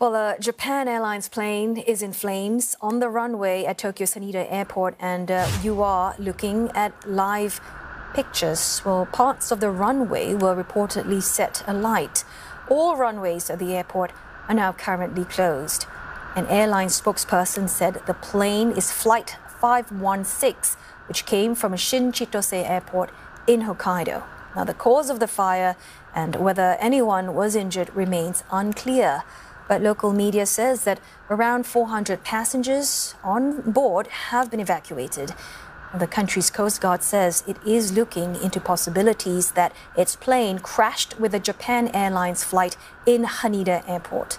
Well, a Japan Airlines plane is in flames on the runway at Tokyo Haneda Airport, and uh, you are looking at live pictures. Well, parts of the runway were reportedly set alight. All runways at the airport are now currently closed. An airline spokesperson said the plane is Flight 516, which came from Shin Chitose Airport in Hokkaido. Now, the cause of the fire and whether anyone was injured remains unclear. But local media says that around 400 passengers on board have been evacuated. The country's Coast Guard says it is looking into possibilities that its plane crashed with a Japan Airlines flight in Haneda Airport.